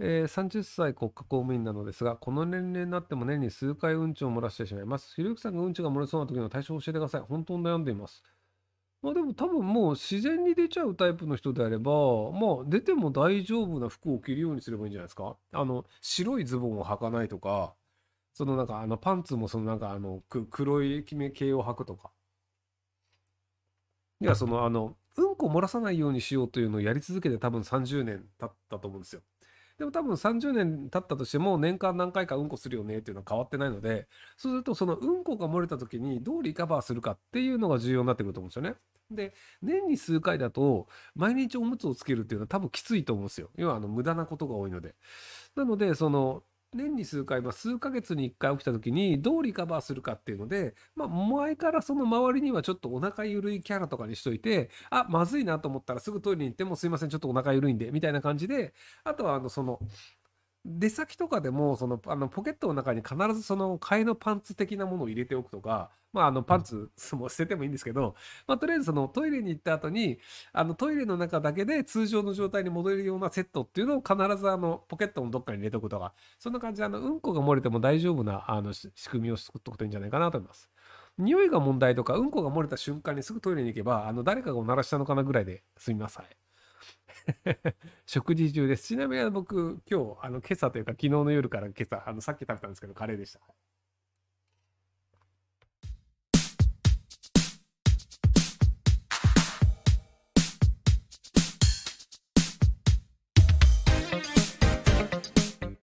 えー30歳国家公務員なのですが、この年齢になっても年に数回うんちを漏らしてしまいます。ひろゆきさんがうんちが漏れそうな時の対処を教えてください。本当に悩んでいます。まあでも多分もう自然に出ちゃうタイプの人であれば、まあ出ても大丈夫な服を着るようにすればいいんじゃないですか。あの、白いズボンを履かないとか、そのなんかあのパンツもそのなんかあの黒い決め系を履くとか。いや、そのあの、うんこ漏らさないようにしようというのをやり続けて多分30年経ったと思うんですよ。でも多分30年経ったとしても年間何回かうんこするよねっていうのは変わってないので、そうするとそのうんこが漏れた時にどうリカバーするかっていうのが重要になってくると思うんですよね。で、年に数回だと毎日おむつをつけるっていうのは多分きついと思うんですよ。要はあの無駄なことが多いので。なので、その年に数回、まあ、数ヶ月に1回起きた時にどうリカバーするかっていうので、まあ、前からその周りにはちょっとお腹ゆるいキャラとかにしといて、あ、まずいなと思ったらすぐトイレに行ってもすいません、ちょっとお腹ゆるいんで、みたいな感じで、あとはあの、その、出先とかでもそのあのポケットの中に必ずその替えのパンツ的なものを入れておくとか、まあ、あのパンツも捨ててもいいんですけど、まあ、とりあえずそのトイレに行った後にあのトイレの中だけで通常の状態に戻れるようなセットっていうのを必ずあのポケットのどっかに入れておくとかそんな感じであのうんこが漏れても大丈夫なあのし仕組みを作っておくといいんじゃないかなと思います。匂いが問題とかうんこが漏れた瞬間にすぐトイレに行けばあの誰かがおならしたのかなぐらいで済みます。はい 食事中です。ちなみに僕、今日、あの今朝というか、昨日の夜から今朝、あのさっき食べたんですけど、カレーでした。